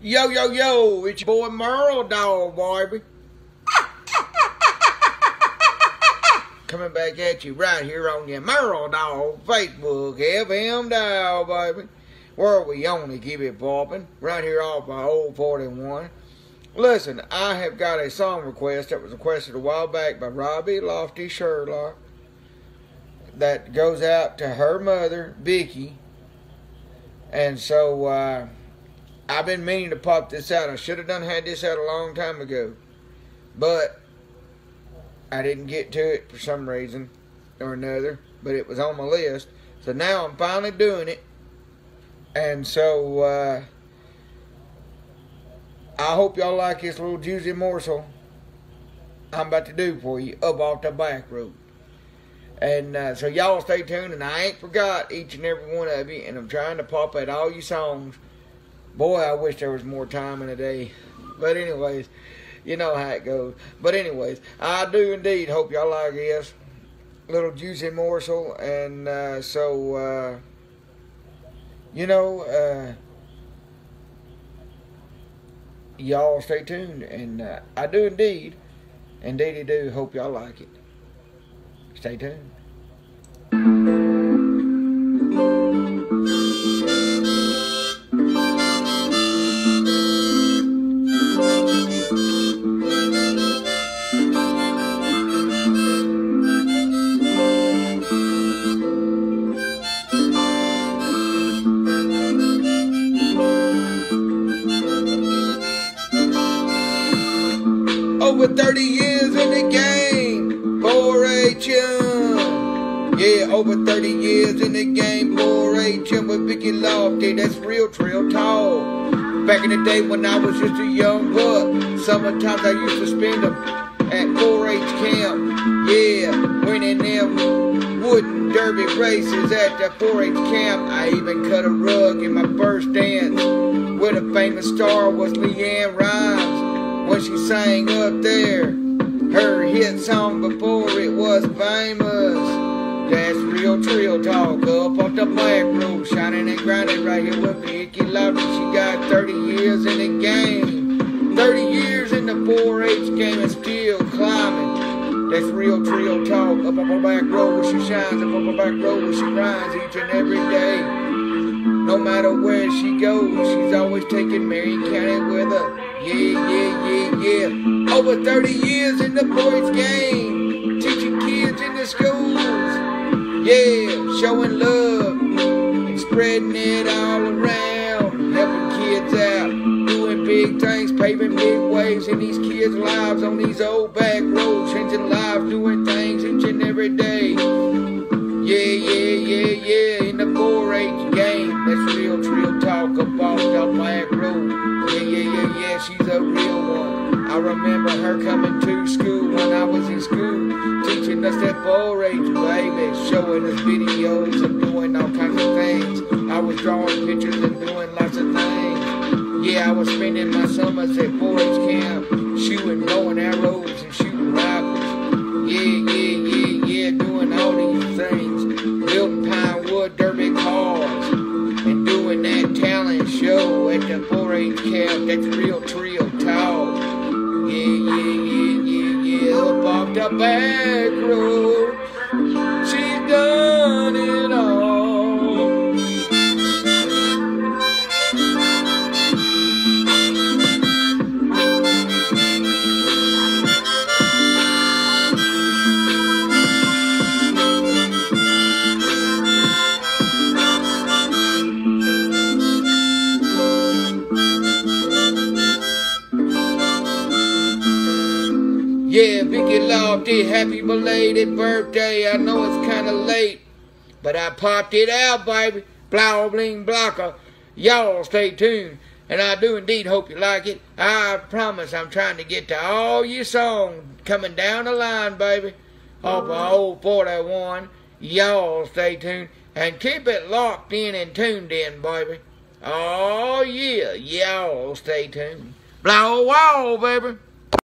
Yo, yo, yo, it's your boy MerlDog, baby. Coming back at you right here on your MerlDog Facebook, FM Dial, baby. Where we only keep it popping, right here off my old 41. Listen, I have got a song request that was requested a while back by Robbie Lofty Schrock that goes out to her mother, Vicki. And so, uh, I've been meaning to pop this out. I should have done had this out a long time ago. But I didn't get to it for some reason or another. But it was on my list. So now I'm finally doing it. And so uh, I hope y'all like this little juicy morsel I'm about to do for you up off the back road. And uh, so y'all stay tuned, and I ain't forgot each and every one of you, and I'm trying to pop out all you songs Boy, I wish there was more time in a day. But anyways, you know how it goes. But anyways, I do indeed hope y'all like this little juicy morsel. And uh, so, uh, you know, uh, y'all stay tuned. And uh, I do indeed, indeed, do hope y'all like it. Stay tuned. Over 30 years in the game, 4-H Yeah, over 30 years in the game, 4-H with Vicki Lofty. That's real trail tall. Back in the day when I was just a young buck, sometimes I used to spend them at 4-H camp. Yeah, winning them wooden derby races at that 4-H camp. I even cut a rug in my first dance with the famous star was LeAnn Rimes when she sang up there her hit song before it was famous. That's real trill talk up off the road, shining and grinding right here with Vicki Lofty. She got 30 years in the game, 30 years in the 4-H game and still climbing. That's real trill talk up on her back road where she shines, up on her back road where she grinds each and every day. No matter where she goes, she's always taking Marion County with her. Yeah, yeah, yeah, yeah. Over 30 years in the boys' game, teaching kids in the schools. Yeah, showing love. Spreading it all around, helping kids out, doing big things, paving big ways in these kids' lives on these old back roads, changing lives, doing things each and every day. Yeah, yeah, yeah, yeah, Yeah, yeah, yeah, yeah, she's a real one. I remember her coming to school when I was in school, teaching us that 4-H baby, showing us videos and doing all kinds of things. I was drawing pictures and doing lots of things. Yeah, I was spending my summers at 4-H camp, shooting bow and arrows 4-H camp. That's real trio talk. Yeah, yeah, yeah, yeah, yeah, up off the back road. She's done Yeah, Vicki Lofty, happy belated birthday. I know it's kind of late, but I popped it out, baby. Blow bling blocker. Y'all stay tuned. And I do indeed hope you like it. I promise I'm trying to get to all your songs coming down the line, baby. Off of old 41. Y'all stay tuned. And keep it locked in and tuned in, baby. Oh, yeah. Y'all stay tuned. Blow wall, baby.